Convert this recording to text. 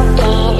down, down.